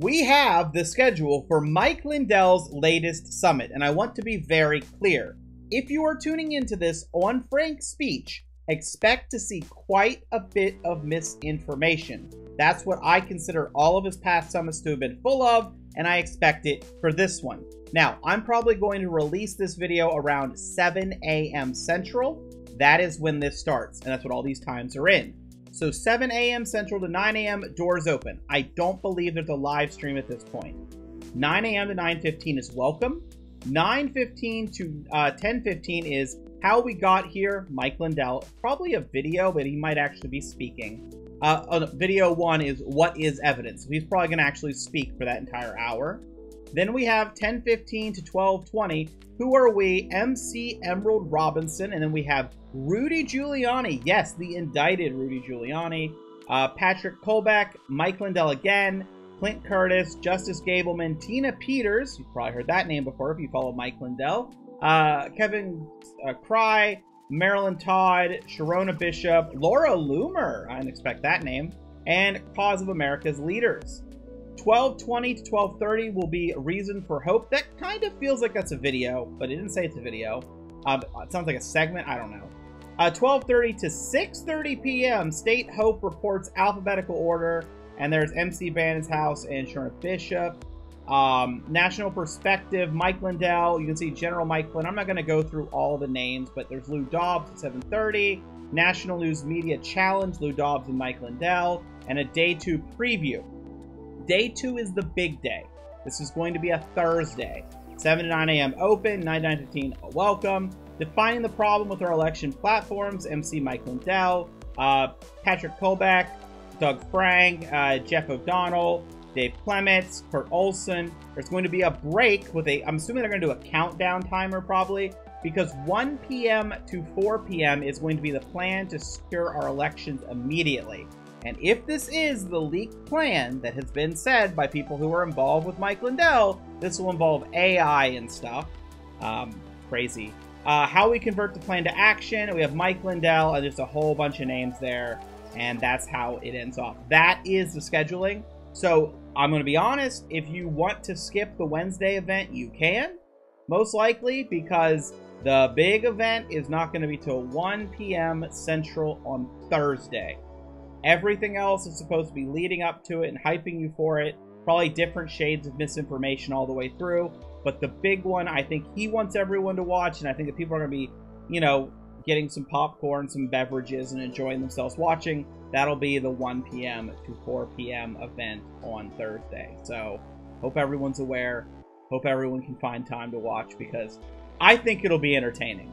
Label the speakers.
Speaker 1: we have the schedule for Mike Lindell's latest summit, and I want to be very clear. If you are tuning into this on FrankSpeech, expect to see quite a bit of misinformation. That's what I consider all of his past summits to have been full of, and I expect it for this one. Now, I'm probably going to release this video around 7 a.m. Central. That is when this starts, and that's what all these times are in. So 7 a.m. Central to 9 a.m. doors open. I don't believe there's a live stream at this point. 9 a.m. to 9:15 is welcome. 9:15 to uh, 10:15 is how we got here. Mike Lindell, probably a video, but he might actually be speaking. Uh, uh, video one is what is evidence. He's probably going to actually speak for that entire hour. Then we have 10:15 to 12:20. Who are we? MC Emerald Robinson, and then we have Rudy Giuliani. Yes, the indicted Rudy Giuliani. Uh, Patrick Kolbeck, Mike Lindell again, Clint Curtis, Justice Gableman, Tina Peters. You've probably heard that name before if you follow Mike Lindell. Uh, Kevin uh, Cry, Marilyn Todd, Sharona Bishop, Laura Loomer. I didn't expect that name. And Cause of America's Leaders. 1220 to 1230 will be Reason for Hope. That kind of feels like that's a video, but it didn't say it's a video. Uh, it sounds like a segment. I don't know. Uh, 1230 to 630 p.m. State Hope reports alphabetical order. And there's MC Bannon's house and Sharona Bishop. Um, National Perspective, Mike Lindell. You can see General Mike Flynn. I'm not going to go through all the names, but there's Lou Dobbs at 7:30. National News Media Challenge, Lou Dobbs and Mike Lindell, and a day two preview. Day two is the big day. This is going to be a Thursday. 7 to 9 a.m. open, 9 9 15 welcome. Defining the problem with our election platforms, MC Mike Lindell, uh, Patrick Kolbeck, Doug Frank, uh, Jeff O'Donnell, Dave Clements, Kurt Olsen. There's going to be a break with a, I'm assuming they're going to do a countdown timer probably, because 1 p.m. to 4 p.m. is going to be the plan to secure our elections immediately. And if this is the leaked plan that has been said by people who are involved with Mike Lindell, this will involve AI and stuff. Um, crazy. Uh, how we convert the plan to action. We have Mike Lindell, and there's a whole bunch of names there, and that's how it ends off. That is the scheduling. So I'm going to be honest, if you want to skip the Wednesday event, you can. Most likely because the big event is not going to be till 1 p.m. Central on Thursday. Everything else is supposed to be leading up to it and hyping you for it. Probably different shades of misinformation all the way through. But the big one, I think he wants everyone to watch, and I think that people are going to be, you know, getting some popcorn, some beverages, and enjoying themselves watching. That'll be the 1 p.m. to 4 p.m. event on Thursday. So, hope everyone's aware. Hope everyone can find time to watch because I think it'll be entertaining.